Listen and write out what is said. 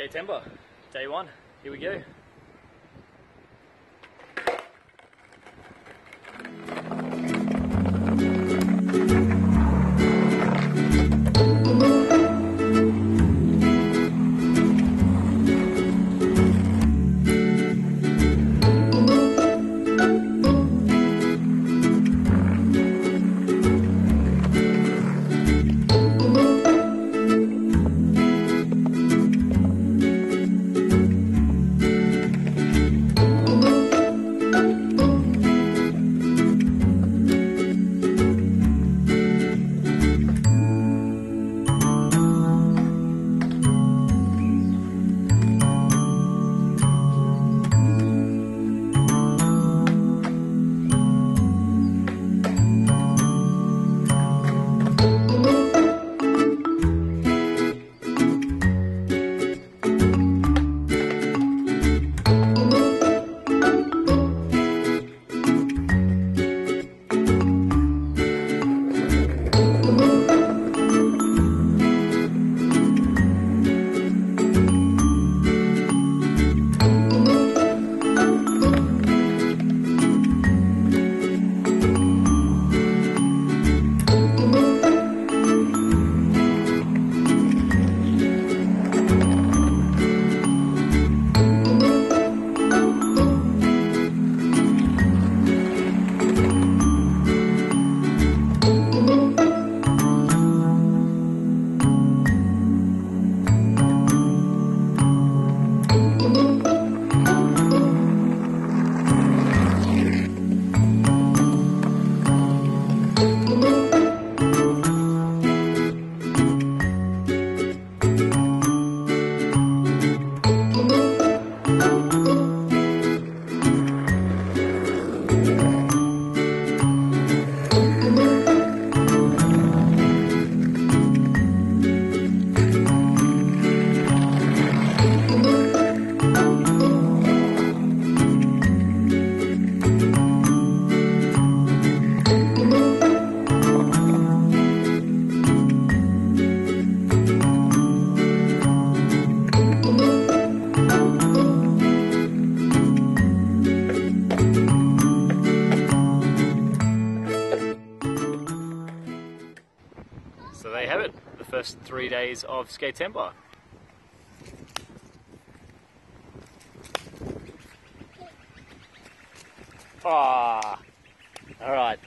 Skatember, day one. Here we go. So there you have it, the first three days of Skatember. Ah, all right.